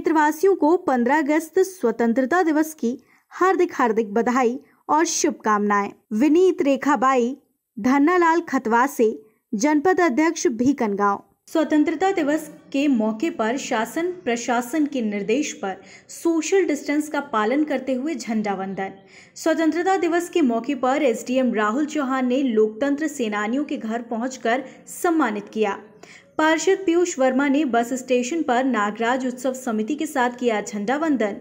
क्षेत्रवासियों को 15 अगस्त स्वतंत्रता दिवस की हार्दिक हार्दिक बधाई और शुभकामनाएँ। विनीत रेखाबाई धन्नालाल खतवा से जनपद अध्यक्ष भीकन गाँव स्वतंत्रता दिवस के मौके पर शासन प्रशासन के निर्देश पर सोशल डिस्टेंस का पालन करते हुए झंडा वंदन। स्वतंत्रता दिवस के मौके पर एसडीएम राहुल चौहान ने लोकतंत्र सेनानियों के घर पहुंचकर सम्मानित किया। पार्षद पीयूष वर्मा ने बस स्टेशन पर नागराज उत्सव समिति के साथ किया झंडा वंदन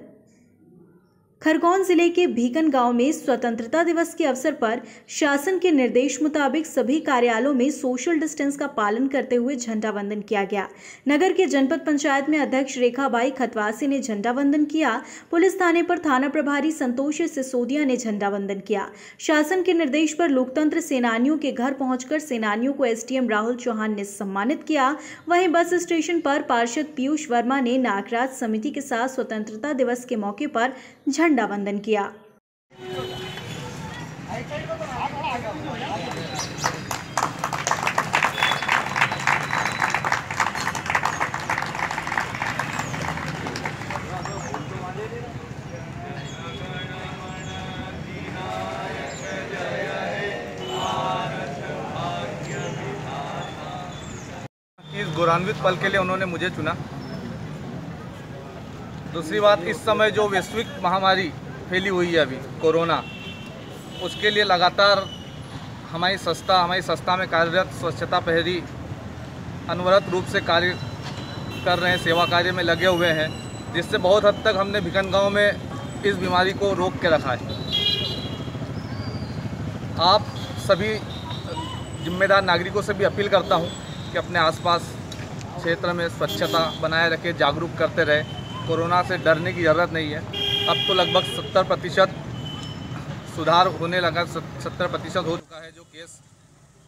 खरगोन ज़िले के भीकन गाँव में स्वतंत्रता दिवस के अवसर पर शासन के निर्देश मुताबिक सभी कार्यालयों में सोशल डिस्टेंस का पालन करते हुए झंडा वंदन किया गया। नगर के जनपद पंचायत में अध्यक्ष रेखाबाई खतवासी ने झंडा वंदन किया। पुलिस थाने पर थाना प्रभारी संतोष सिसोदिया ने झंडा वंदन किया। शासन के निर्देश पर लोकतंत्र सेनानियों के घर पहुंचकर सेनानियों को एसडीएम राहुल चौहान ने सम्मानित किया। वहीं बस स्टेशन पर पार्षद पीयूष वर्मा ने नागराज समिति के साथ स्वतंत्रता दिवस के मौके पर वंदन किया। इस गौरवान्वित पल के लिए उन्होंने मुझे चुना। दूसरी बात, इस समय जो वैश्विक महामारी फैली हुई है अभी, कोरोना, उसके लिए लगातार हमारी संस्था हमारी संस्था में कार्यरत स्वच्छता प्रहरी अनवरत रूप से कार्य कर रहे हैं, सेवा कार्य में लगे हुए हैं, जिससे बहुत हद तक हमने भिकन गाँव में इस बीमारी को रोक के रखा है। आप सभी जिम्मेदार नागरिकों से भी अपील करता हूँ कि अपने आसपास क्षेत्र में स्वच्छता बनाए रखें, जागरूक करते रहे। कोरोना से डरने की ज़रूरत नहीं है। अब तो लगभग 70 प्रतिशत सुधार होने लगा 70 प्रतिशत हो चुका है जो केस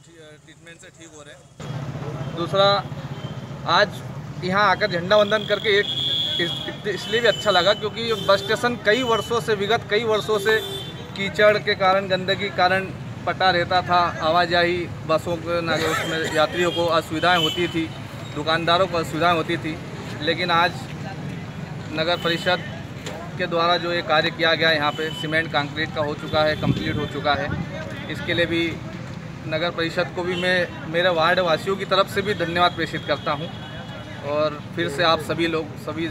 ट्रीटमेंट से ठीक हो रहे हैं। दूसरा, आज यहाँ आकर झंडा वंदन करके एक इसलिए भी अच्छा लगा क्योंकि बस स्टेशन कई वर्षों से विगत कई वर्षों से कीचड़ के कारण, गंदगी के कारण पटा रहता था। आवाजाही बसों के उसमें यात्रियों को असुविधाएँ होती थी, दुकानदारों को असुविधाएँ होती थी। लेकिन आज नगर परिषद के द्वारा जो ये कार्य किया गया, यहाँ पे सीमेंट, कंक्रीट का हो चुका है, कंप्लीट हो चुका है। इसके लिए भी नगर परिषद को भी मैं, मेरे वार्ड वासियों की तरफ़ से भी धन्यवाद प्रेषित करता हूँ। और फिर से आप सभी लोग, सभी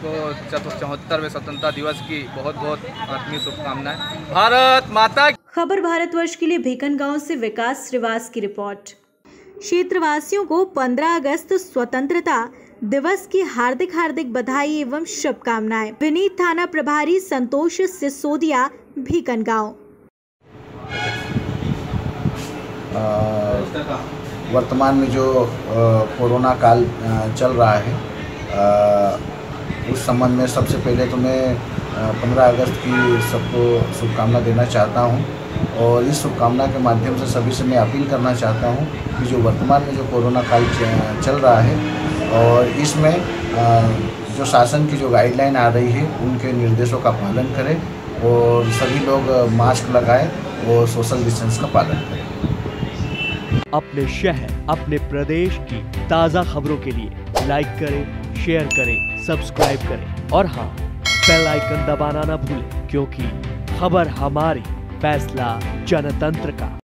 को चौहत्तरवें स्वतंत्रता दिवस की बहुत बहुत आत्मीय शुभकामनाएँ। भारत माता खबर भारतवर्ष के लिए भीकन गाँव से विकास श्रीवास की रिपोर्ट। क्षेत्रवासियों को 15 अगस्त स्वतंत्रता दिवस की हार्दिक हार्दिक बधाई एवं शुभकामनाएँ। विनीत थाना प्रभारी संतोष सिसोदिया भीकन गाँव अ, वर्तमान में जो कोरोना काल चल रहा है अ, उस संबंध में सबसे पहले तो मैं पंद्रह अगस्त की सबको शुभकामना देना चाहता हूँ और इस शुभकामना के माध्यम से सभी से मैं अपील करना चाहता हूँ कि जो वर्तमान में जो कोरोना काल चल रहा है और इसमें जो शासन की जो गाइडलाइन आ रही है, उनके निर्देशों का पालन करें और सभी लोग मास्क लगाएँ और सोशल डिस्टेंस का पालन करें। अपने शहर, अपने प्रदेश की ताज़ा खबरों के लिए लाइक करें शेयर करें सब्सक्राइब करें। और हाँ बेल आइकन दबाना ना भूलें, क्योंकि खबर हमारी फैसला जनतंत्र का।